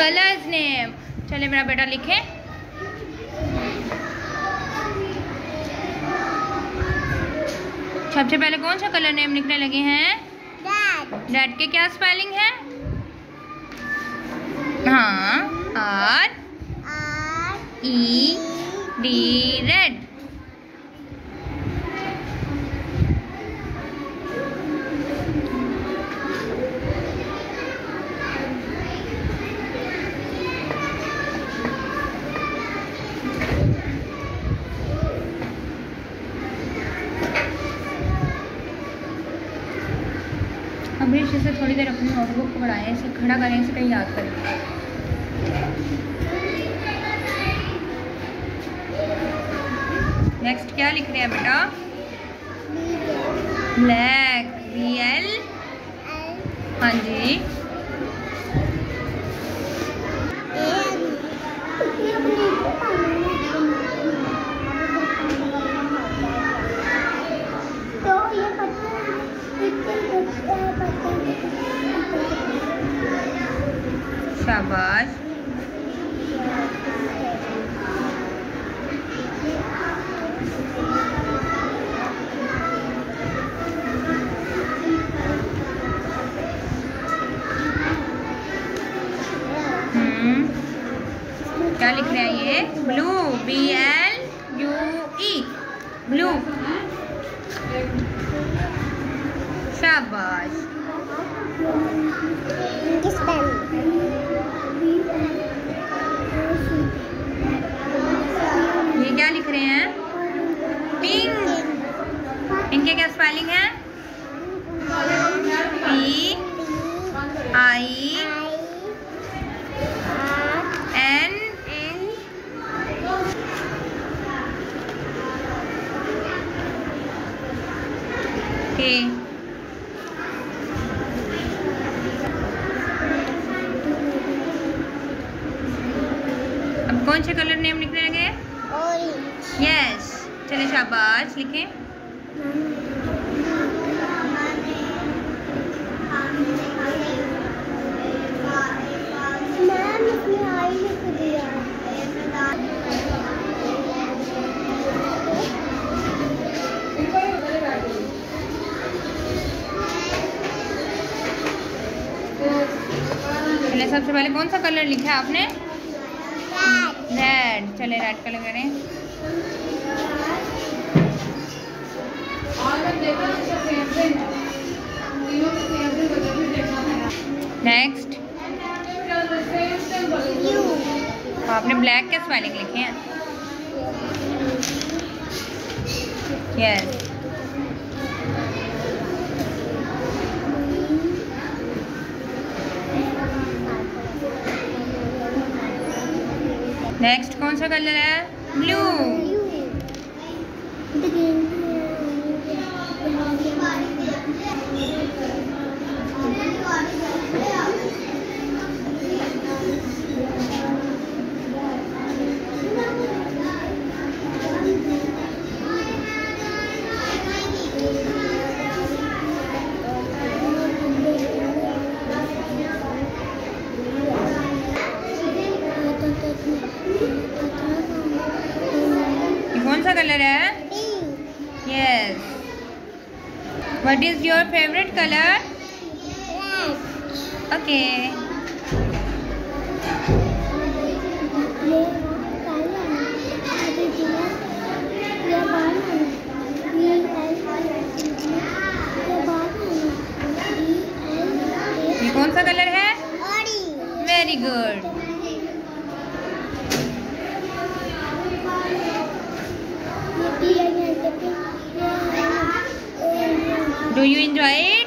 Colours name. चले मेरा बेटा लिखे। सबसे पहले कौन सा कलर नेम लिखने लगे हैं? रेड के क्या स्पेलिंग है? हाँ आर ई डी रेड अभी से थोड़ी देर अपनी नोटबुक बढ़ाएँ, इसे खड़ा करें, इसे कहीं याद करें। नेक्स्ट क्या लिख रहे हैं बेटा? ब्लैक शाबाश हम्म क्या लिख रहे हैं ये? Blue B L U E blue शाबाश किस पेन ये क्या लिख रहे हैं। पिंक इनके क्या स्पेलिंग है? पी आई एन के कौन से कलर नेम लिखने लगे यस शाबाश लिखें। सबसे पहले कौन सा कलर लिखा है आपने रेड चले रेड कलर करें। नेक्स्ट आपने ब्लैक के स्पेलिंग लिखे हैं? यस नेक्स्ट कौन सा कलर है? ब्लू कौन सा कलर है? Yes what is your favourite colour okay ये कौन सा कलर है? Very good do you it